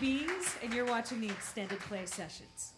Bees, and you're watching the extended play sessions.